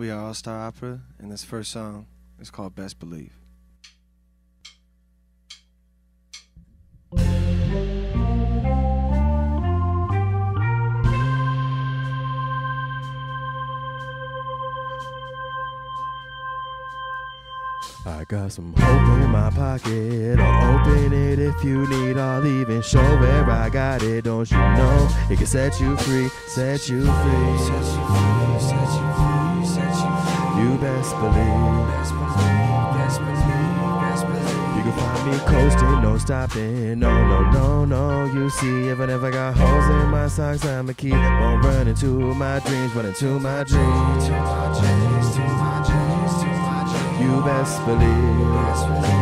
We are All Star Opera, and this first song is called Best Believe. I got some hope in my pocket. I'll open it if you need. I'll even show where I got it. Don't you know it can set you free, set you free. Set you free, set you free, set you best believe. You can find me coasting, no stopping. No, no, no, no. You see, if I got holes in my socks, I'ma keep on running to my dreams, running to my dreams. To my my dreams. You. Best believe,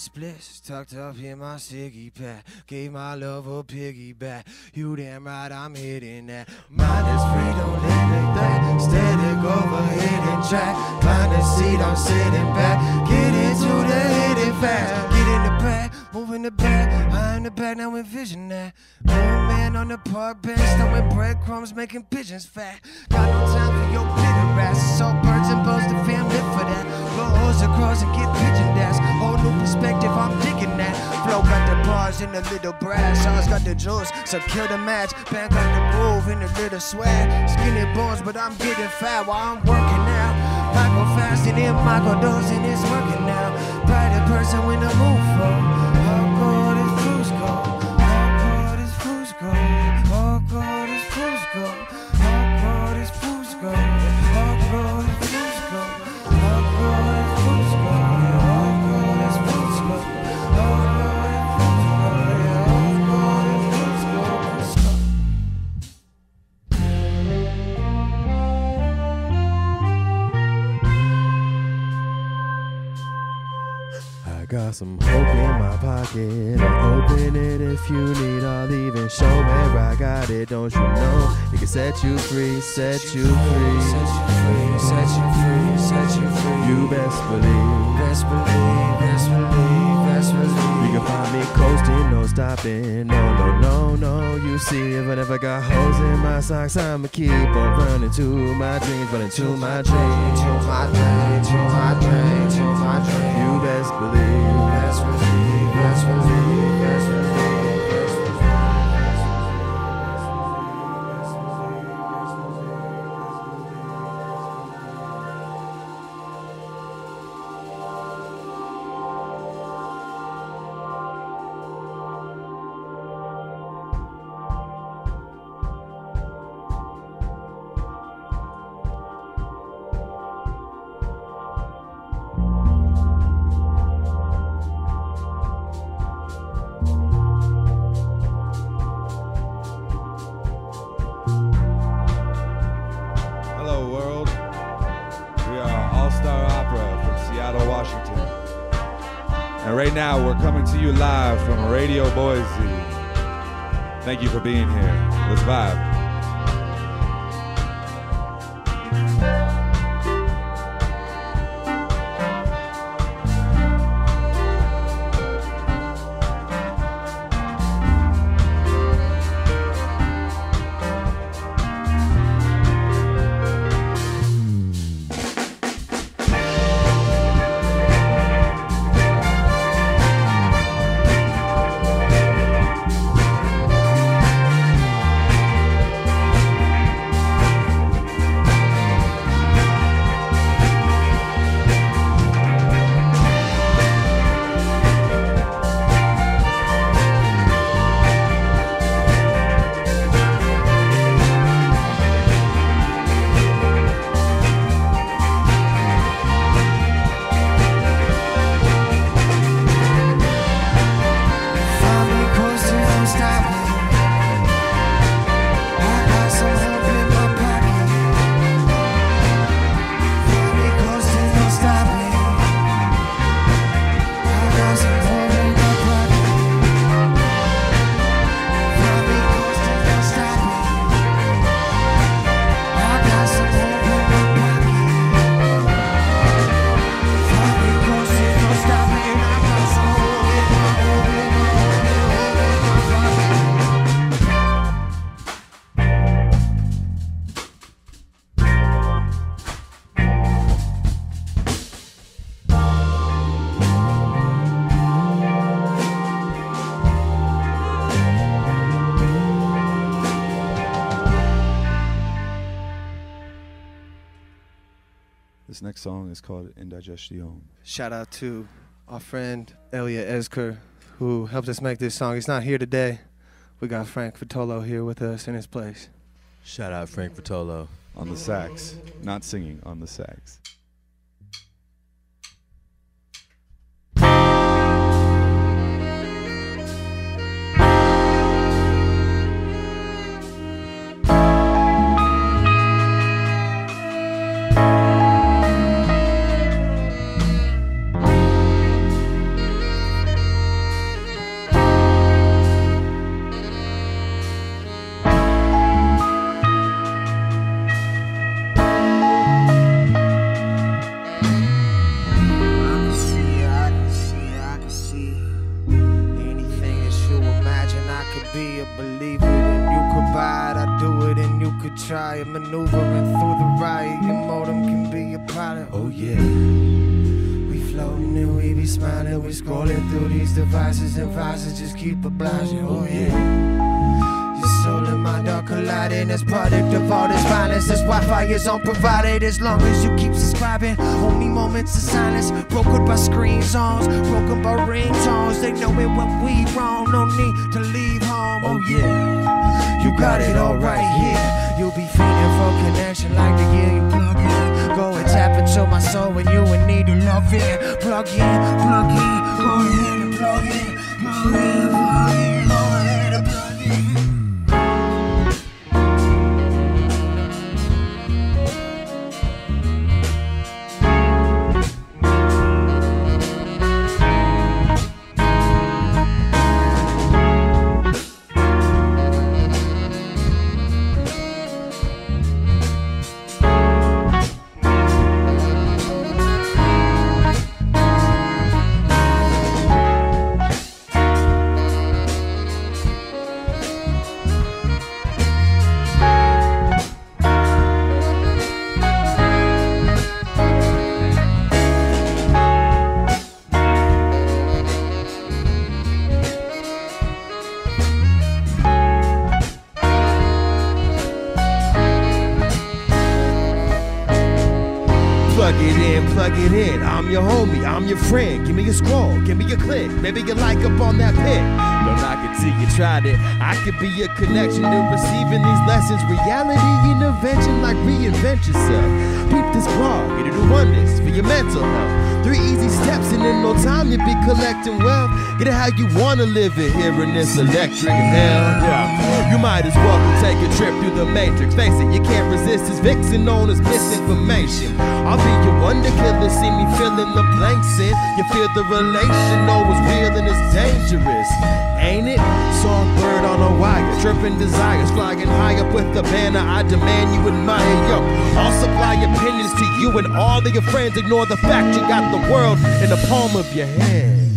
splits tucked up in my ciggy pack. Gave my love a piggyback. You damn right, I'm hitting that. Mind is free, don't limit that. Steady, go ahead and track. Find a seat, I'm sitting back. Get into the hidden fast. In the back, move in the back. Now envision that. Old man on the park bench, throwing breadcrumbs, making pigeons fat. Got no time for your bitter ass. So birds and birds, the fam live for that. Blow holes across and get pigeon dash. Whole new perspective, I'm digging that. Flow got the bars in the little brass. Ours got the juice, so kill the match. Band got the groove in the little swag. Skinny bones, but I'm getting fat while I'm working out. Michael fasting in microdosing is working now. Brighter person when the move need. I'll even show where I got it. Don't you know it can set you free, set you free. Set you free, set you free, set you free. You best believe. best believe, best believe, best believe. You can find me coasting, no stopping. No, no, no, no. You see, if I never got holes in my socks, I'ma keep on running to my dreams, running to my dreams. To my dreams, to my dreams, to my dreams. You best believe. best believe, best believe, best believe, Washington. And right now, we're coming to you live from Radio Boise. Thank you for being here. Let's vibe. Song is called Indigestion. Shout out to our friend Elliot Esker, who helped us make this song. He's not here today. We got Frank Vitolo here with us in his place. Shout out Frank Vitolo. On the sax. Not singing, on the sax. Keep obliging. Oh yeah. Your soul and mind are colliding as product of all this violence. This Wi-Fi is unprovided as long as you keep subscribing. Only moments of silence, broken by screen songs, broken by ringtones. They know it when we wrong. No need to leave home. Oh yeah. You got it all right here. You'll be feeling for connection like the year you plug in. Go and tap into my soul when you in need of love in. Plug in, plug in, go ahead and plug in free, free heart Maybe you like up on that pic. Don't knock it till you tried it. I could be a connection to receiving these lessons. Reality intervention like reinvent yourself. Peep this blog, it'll do wonders for your mental health. Three easy steps and in no time you'll be collecting wealth. Get it how you wanna live it here in this electric hell. Yeah. You might as well take a trip through the matrix. Face it, you can't resist this vixen known as misinformation. I'll be your wonder killer, see me filling the blanks in. You feel the relation, know it's real and it's dangerous, ain't it? Songbird on a wire, tripping desires, flying high up with the banner. I demand you admire, yo. I'll supply opinions to you and all of your friends. Ignore the fact you got the world in the palm of your hand.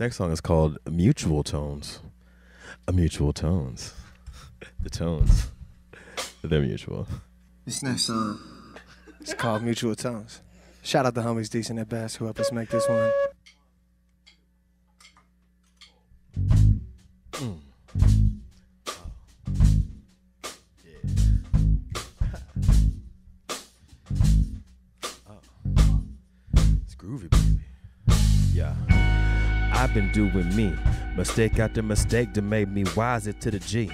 Next song is called Mutual Tones. A mutual tones. the tones. They're mutual. This next song It's called Mutual Tones. Shout out the homies Decent at Best who helped us make this one. Mm. Oh. Oh. It's groovy, baby. Yeah. I've been doing me. Mistake after mistake that made me wiser to the G.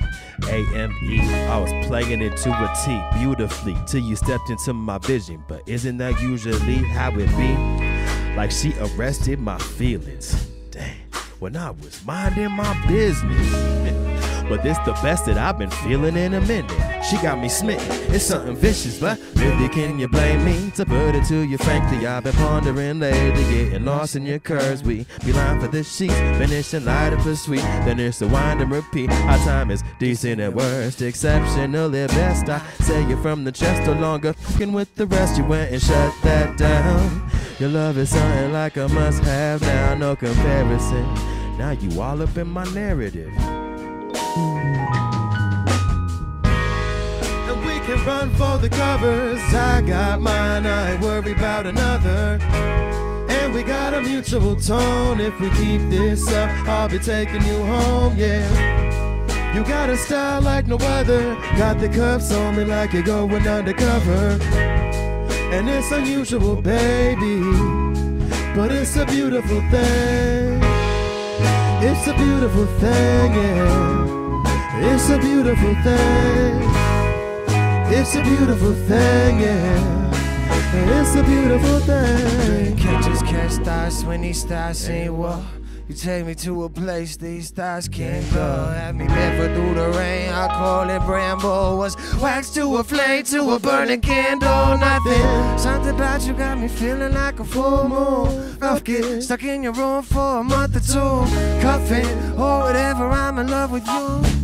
A M E. I was playing it to a T beautifully till you stepped into my vision. But isn't that usually how it be? Like she arrested my feelings. Dang. When I was minding my business. But this the best that I've been feeling in a minute. She got me smitten. It's something vicious, but really can you blame me? To put it to you frankly, I've been pondering lately, getting lost in your curves. We be lying for the sheets, finishing light up for sweet. Then it's the wind and repeat. Our time is decent at worst, exceptionally best. I say you from the chest, no longer fucking with the rest. You went and shut that down. Your love is something like a must have now, no comparison. Now you all up in my narrative. Can run for the covers. I got mine, I worry about another. And we got a mutual tone. If we keep this up, I'll be taking you home, yeah. You got a style like no other. Got the cuffs on me like you're going undercover. And it's unusual, baby. But it's a beautiful thing. It's a beautiful thing, yeah. It's a beautiful thing. It's a beautiful thing, yeah. It's a beautiful thing. Catches catch stars when these stars ain't what. You take me to a place these stars can't go. Have me barefoot through the rain. I call it Bramble. Was wax to a flame to a burning candle. Nothing. Something about you got me feeling like a full moon. Rough get stuck in your room for a month or two. Cuffing or whatever. I'm in love with you.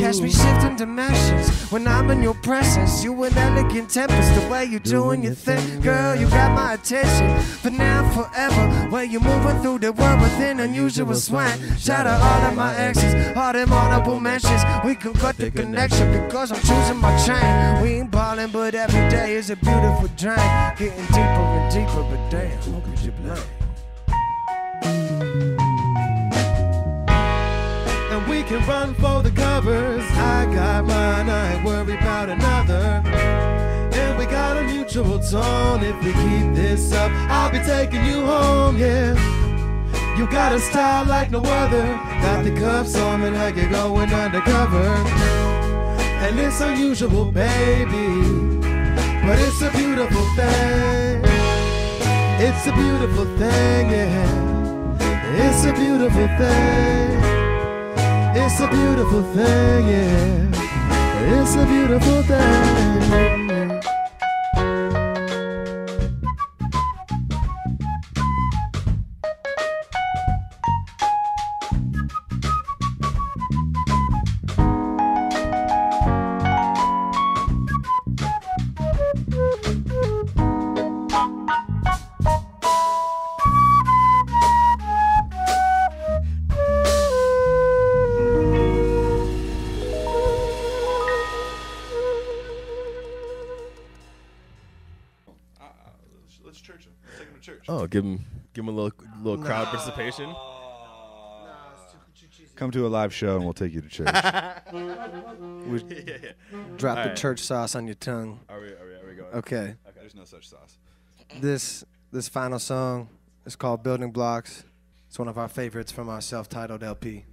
Catch me shifting dimensions when I'm in your presence. You an elegant tempest, the way you're doing your thing, girl. You got my attention for now, forever. Where you moving through the world with an unusual swag. Shout out all of my exes, all them honorable mentions. We can cut the connection because I'm choosing my chain. We ain't ballin', but every day is a beautiful dream. Getting deeper and deeper, but damn, who could you blame? And can run for the covers. I got mine, I ain't worry about another. And we got a mutual tone. If we keep this up, I'll be taking you home, yeah. You got a style like no other. Got the cuffs on me like you're going undercover. And it's unusual, baby. But it's a beautiful thing. It's a beautiful thing, yeah. It's a beautiful thing. It's a beautiful thing, yeah. It's a beautiful thing. Him to church. Oh, give him give him a little little crowd participation. Come to a live show and we'll take you to church. We Drop the Alright. church sauce on your tongue. Are we are we, are we going? Okay. There's no such sauce. This this final song is called Building Blocks. It's one of our favorites from our self-titled LP.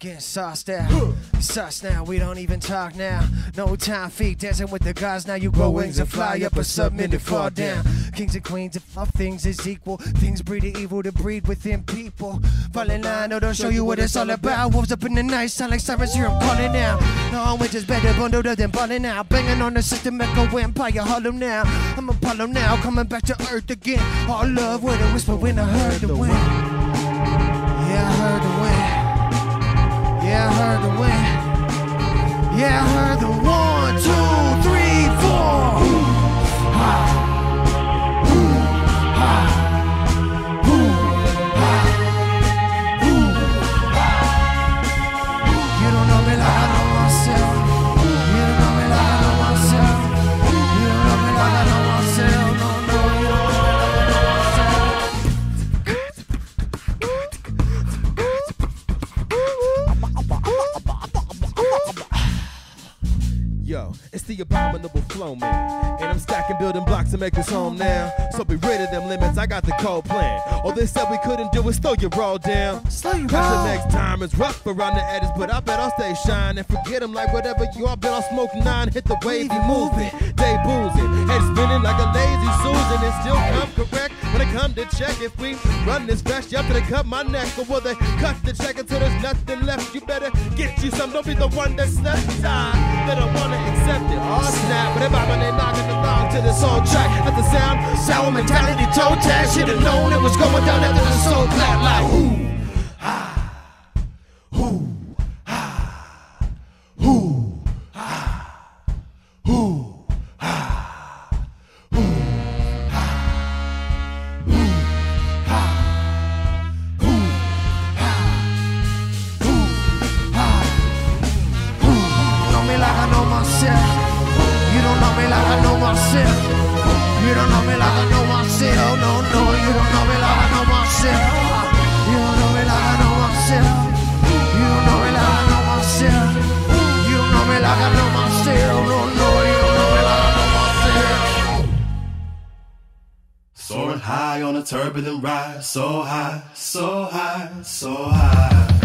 Getting sauced out. Sauce now, we don't even talk now. No time, feet dancing with the guys. Now you grow wings and fly up or submit and fall down. Kings and queens, if all things is equal, things breed the evil to breed within people. Fall in line, or they'll show you what it's all about. Wolves up in the night, sound like sirens here, I'm calling out. No, winter's better bundled up than balling out. Banging on the system, echo empire, hollow now. I'm Apollo now, coming back to earth again. All love with a whisper when I heard the wind. Yeah, I heard the wind. Yeah, I heard the. Yeah, I heard the one, two, three, four. It's the abominable flow man. And I'm stacking building blocks to make this home now. So be rid of them limits, I got the cold plan. All they said we couldn't do is throw your roll down. Slow you Cause the next time is rough around the edges, but I bet I'll stay shine and forget 'em like whatever you are. Bet I'll smoke nine, hit the wave, wavy movement. Day boozing, head spinning like a lazy Susan, and still come correct when they come to check if we run this fast. Y'all they cut my neck, or will they cut the check until there's nothing left? You better get you some, don't be the one that's left side. They don't wanna it. Oh snap, but everybody they knocking along to this whole track. At the sound, sour mentality, toe tag. Should've known it was going down after the soul clap like ooh. On a turbulent ride, so high, so high, so high.